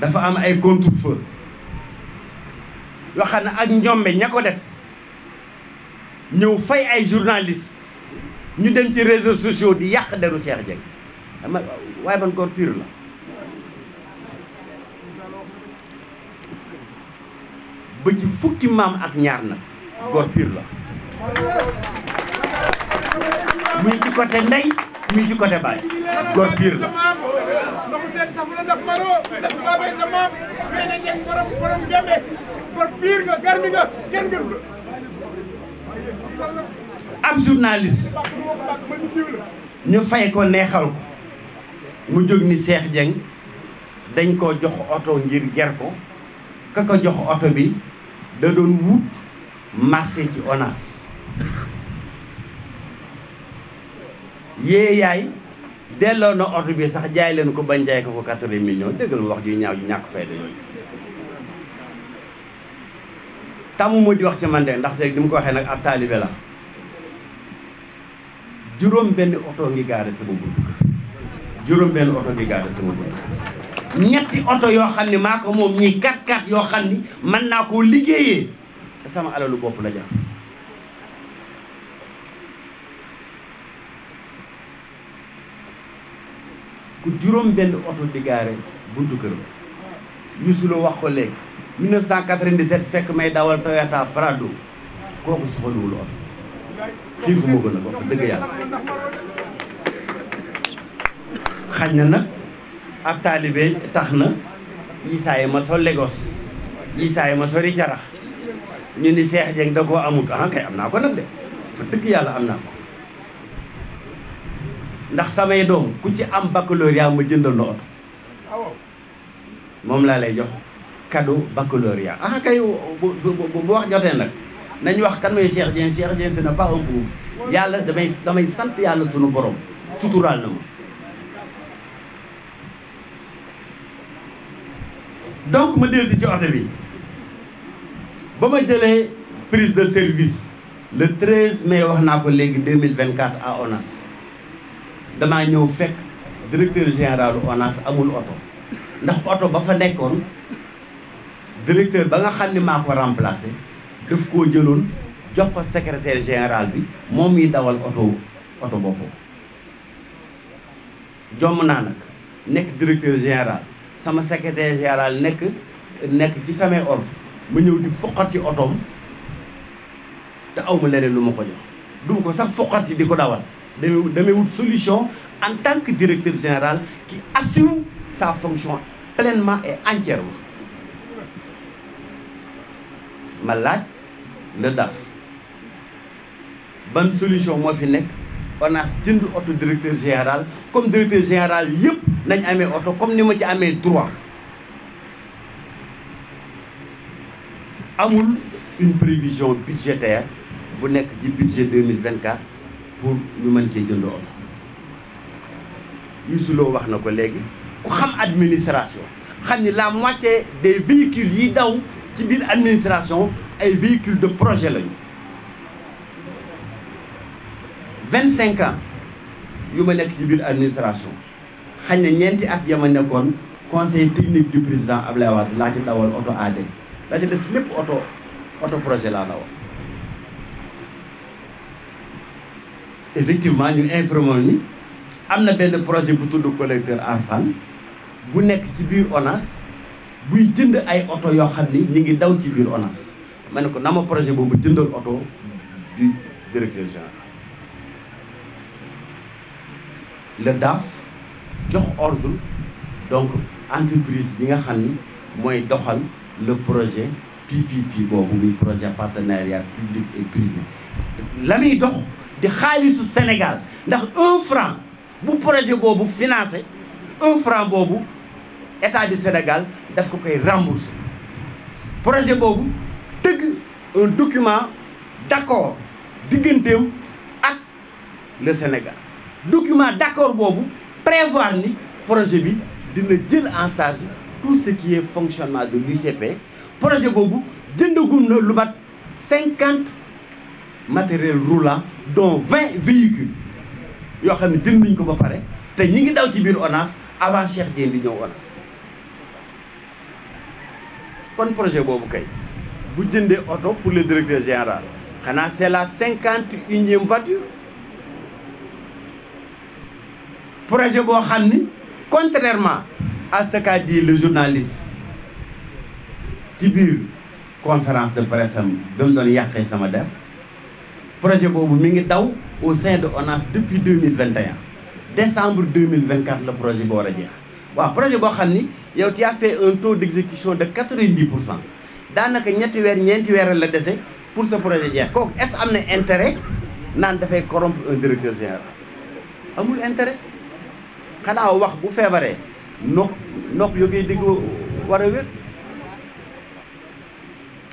dafa am ay contre-feu. yoo xam ne ak njombe ña ko def ñëw fay ay journaliste ñu dem ci réseaux sociaux di yàq deru Cheikh Dieng. Dama waaye man góor la. Ba fukki maam ak ñaar nag góor pire la. Muy ci côté ndey muy ci côté baay góor la. Safu ndax maro ñu fay ko neexal ko. Mu jóg ni Cheikh Dieng dañ ko jox oto ngir ger ko. Ka ko jox oto bi da doon wut marché ci ONAS. Yée yaay delloo na oto bi sax jaay leen ko bañ jaay ko ko 80 millions. Dëggal ma wax ju ñaaw ju ñàkk fayda yooyu. Tàmm moo di wax ci man de ndax léegi di mu ko waxee nag ab taalibe la. Juróom benn oto ngi gaare sama buntu juróom benn oto ngi gaare sama buntu kër. Ñetti oto yoo xam ne maa ko moom ñii 4x4 yoo xam ni mën naa koo liggéeyee. Te sama alalu bopp la jar ku juróom benn oto di gaare buntu kër Youssou Lo wax ko léegi 1997 fekk may dawal Toyota Prado. Kooku soxaluwul oto. Xiifu ma gën a fa dëgg yàlla. Xañ na nag ab taalibe tax na yi saa yi ma so Lagos yi saa yi ma sori carax. Ñu ni Cheikh Dieng da koo amut ah kay am naa ko nag de. Fa dëgg yàlla am naa ko. Ndax samay doom ku ci am baccalauréat ma jëndal la oto. Moom laa lay jox cadeau baccalauréat. Ah kay bu bu wax jotee nag nañu wax kan mooy Cheikh Dieng. Cheikh Dieng ce n'est pas un pauvre yàlla damay damay sant yàlla sunu borom. Suturaal na ma. Donc ma dellu si ci oto bi. Ba ma jëlee prise de service le 13 mai wax naa ko léegi 2024 à ONAS. Damaa ñëw fekk directeur général ONAS amul oto. ndax oto ba fa nekkoon directeur ba nga xam ni maa ko remplacé daf koo jëloon jox ko secrétaire général bi moom miy dawal oto oto boppam. Jomm naa nag nekk directeur général. Sama secrétaire général nekk nekk ci samay ordre ma ñëw di ci otoom te awma leneen lu ma ko jox. Du ma ko sax foqati di ko dawal. Damay wut solution en tant que directeur général qui assume sa fonction pleinement et entièrement. Ma laaj le DAF. Ban solution moo fi nekk? ONAS jënd oto directeur général. Comme directeur général yëpp nañ amee oto comme ni ma droit. Amul une prévision budgétaire bu nekk ci budget 2024 pour ñu mën cee jënd oto. Youssou Lo wax na ko léegi ku xam administration xam ni la moitié des véhicules yi daw ci biir administration ay véhicules de projet lañu. vingt cinq ans yu ma nekk ci biir administration xañ na ñeenti at ya ma nekkoon conseil technique du président Wade laa ci dawal oto AD des lépp oto oto projet dawal effectivement ñu informé ni am na benn projet bu tudd collecteur Arfan bu nekk ci biir ONAS buy jënd ay oto yoo xam ni ONAS. Projet du directeur général. Le DAF ordre donc entreprise bi nga le projet PPP projet partenariat public et privé di xaalisu Sénégal. Ndax un franc bu projet boobu financé un franc boobu état du Sénégal daf ko koy remboursé projet boobu tëgg un document d'accord digganteem ak le Sénégal. Document d'accord boobu prévoir ni projet bi dina en charge tout ce qui est fonctionnement de l'UCP projet boobu jëndagum na lu mat cinquante matériel roulant dont vingt véhicules yoo xam ne jënd nañ ko ba pare te ñi ngi daw ci biir ONAS avant Cheikh Dieng di ñëw ONAS. Kon projet boobu kay bu jëndee oto pour le directeur général xanaa c'est la cinquante unième voiture. Projet boo xam contrairement à ce qu'a dit le journaliste ci biir conférence de presse am mu doon yàqee sama projet boobu mi au sein de ONAS depuis deux mille vingt et un. Décembre deux mille vingt quatre la projet bi war jeex. Waaw projet boo xam ni yow tu as fait un taux d' exécution de quatre vingt dix pour cent. Daanaka ñetti weer ñeenti weer la dese pour ce projet jeex. Kooku est ce am na intérêt naan dafay corrompre un directeur général? Amul intérêt. Xanaa wax bu feebaree nopp nopp yoo koy dégg war a wér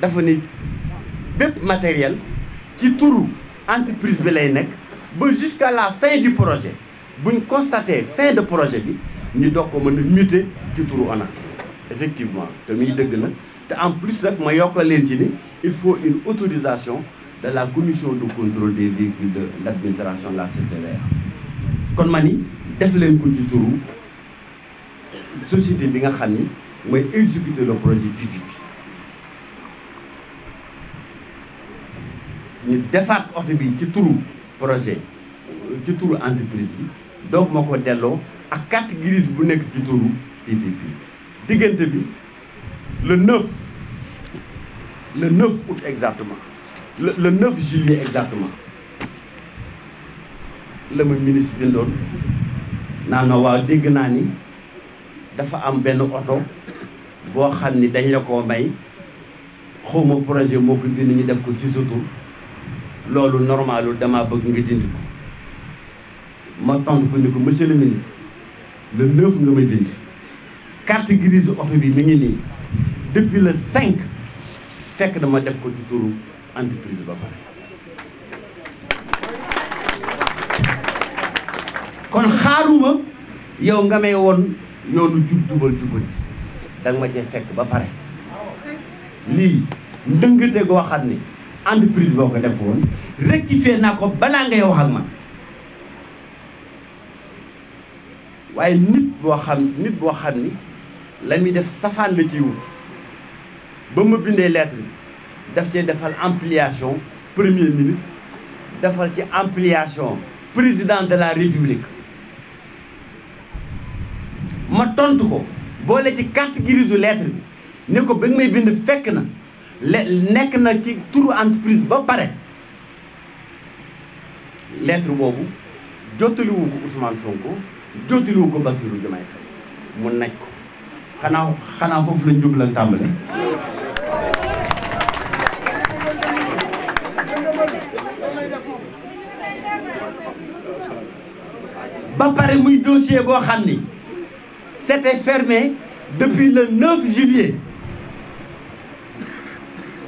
dafa ni bépp matériel ci turu entreprise jusqu'à la fin du projet buñ constaté fin de projet bi ñu doog ko mën a ONAS. Effectivement te en plus nag il faut une autorisation de la commission de contrôle des véhicules de l'administration de la CCVR kon ma ni def leen ko ci société bi nga xam le projet PPP ñu defaat oto bi ci turu projet ci turu entreprise bi donc ma ko delloo ak carte grise bu nekk ci turu PPP diggante bi le 9 le 9 août exactement le le 9 juillet exactement la ma ministre bindoon naan na waaw dégg naa ni dafa am benn oto boo xam ni dañ la koo may xawma projet moo ko bind ñu def ko ci sa tur loolu normalul dama bëgg nga dindi ko. Ma tontu ko ni ko monsieur le ministre le 9 nga may bind carte grise bi depuis le 5 fekk dama def ko ci turu entreprise ba pare. Kon xaaruma yow nga may woon yoonu jub jubal jubanti ma cee fekk ba pare. Lii ndëngate goo xam entreprise boo ko def woon rectifier naa ko balaa ngay wax ak man. Waaye nit boo xam nit boo xam ni la muy def safaan la ciy wut. Ba ma bindee lettre bi daf cee defal ampliation premier ministre defal ci ampliation président de la république. Ma tontu ko boole ci carte grise lettre bi ne ko ba nga bind fekk na. Le nekk na ci turu entreprise ba pare. Lettre boobu jottaliwu ko Ousmane Sonko jottaliwu ko Bassirou Diomaye Faye. Mu nekk ko. Xanaa xanaa foofu lañ jóg lan ba pare muy dossier boo xam c'était fermé depuis le 9 juillet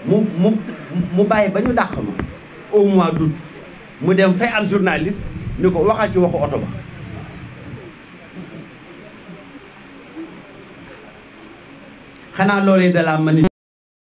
mu mu mu bàyyi ba ñu dàq ma au mois d'août mu dem fay am journaliste ni ko waxal ci waxu oto ba. Xanaa loolee de la mani